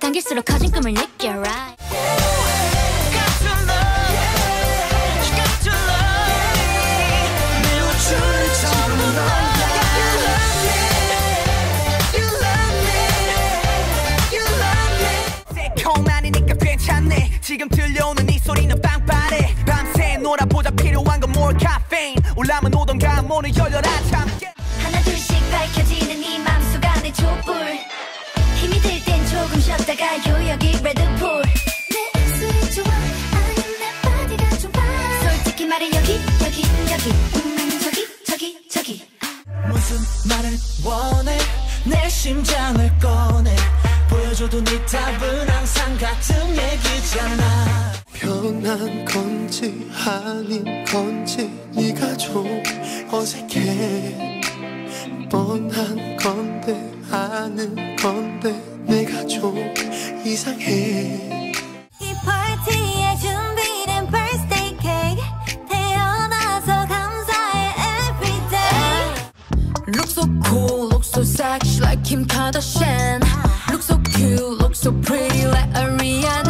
당길수록 커진 꿈을 느껴 right? 지금 들려오는 이 소리 심장을 꺼내. 보여줘도 네 답은 항상 같은 얘기잖아. 변한 건지 아닌 건지 네가 좀 어색해. 뻔한 건데 아는 건데 내가 좀 이상해 Kardashian. Look so cute, look so pretty like Ariana.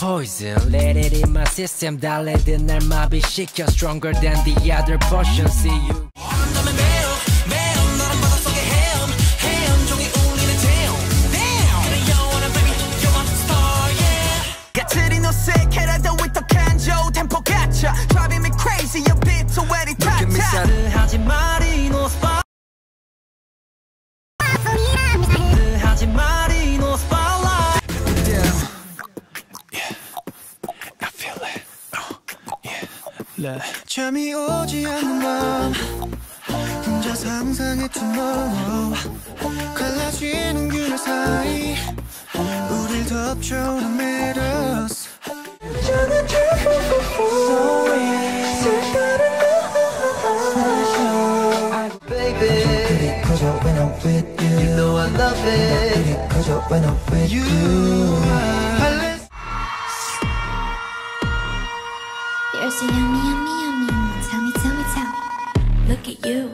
poison Let it in my system 달래듯 날 마비시켜 Stronger than the other potion See you 잠이 오지 않는 밤 혼자 상상해 tomorrow 갈라지는 균열 사이 우릴 저는 Baby Cause when I'm with you You know I love it Cause when I'm with you look at you.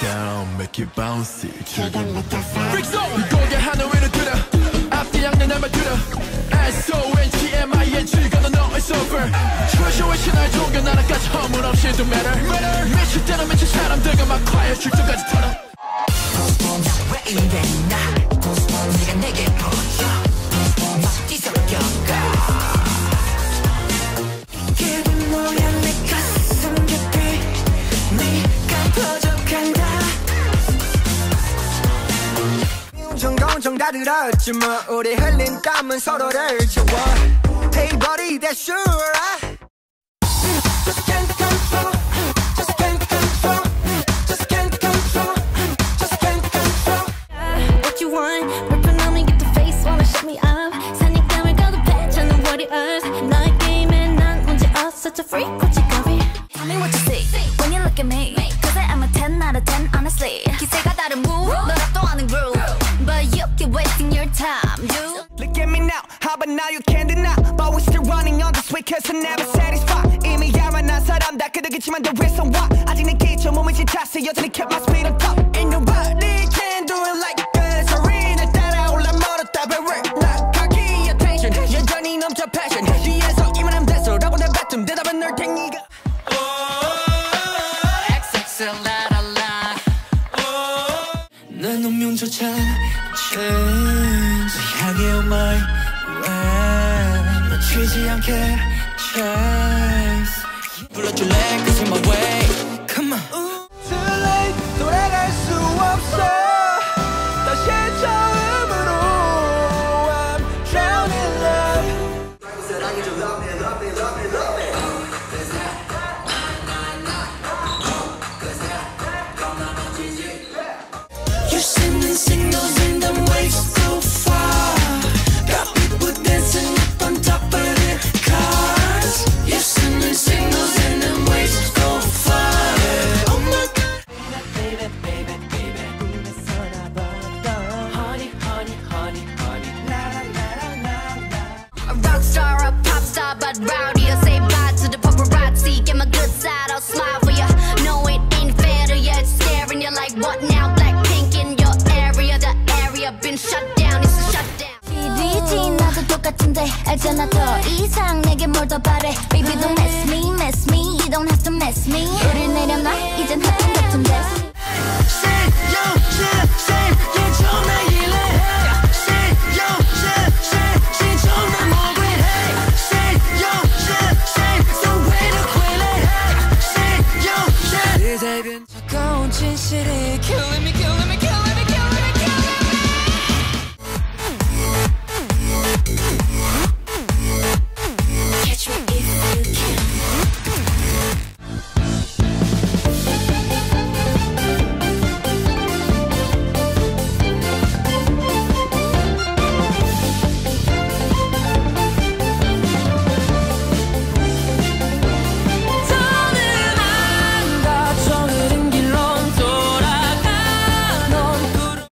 Down, make it bouncy. Freaks We go get Hannah with a tutor. After young, then I'm a tutor. S O N T M I N G, gonna know it's over. Treasure with you, I don't get none of that. How much shit do matter? Matter. Mitch, then I'm in your shadow. I'm digging my quiet, you're we're in tell. 정동정 다 들었지 뭐 우리 흘린 땀은 서로를 채워 Hey buddy that's sure Just can't control Just can't control Just can't control Just can't control What you want? Ripping on me, get the face, wanna shut me up. 사냥감을 거듭해, 저는 warriors. 너의 게임에 난 문제 없어, such a freak, cause I'm never satisfied 이미 야만한 사람 다 그득이지만 더 위선 와 아직 내 기초 몸을 지탔어 여전히 kept my speed on top way 놓치지 않게 chase 불러줄래 cause you're my way 똑같은데 알잖아 더 이상 내게 뭘 더 바래 Baby don't mess me mess me You don't have to mess me 우리 내려놔 이젠 하품 같은데 차가운 진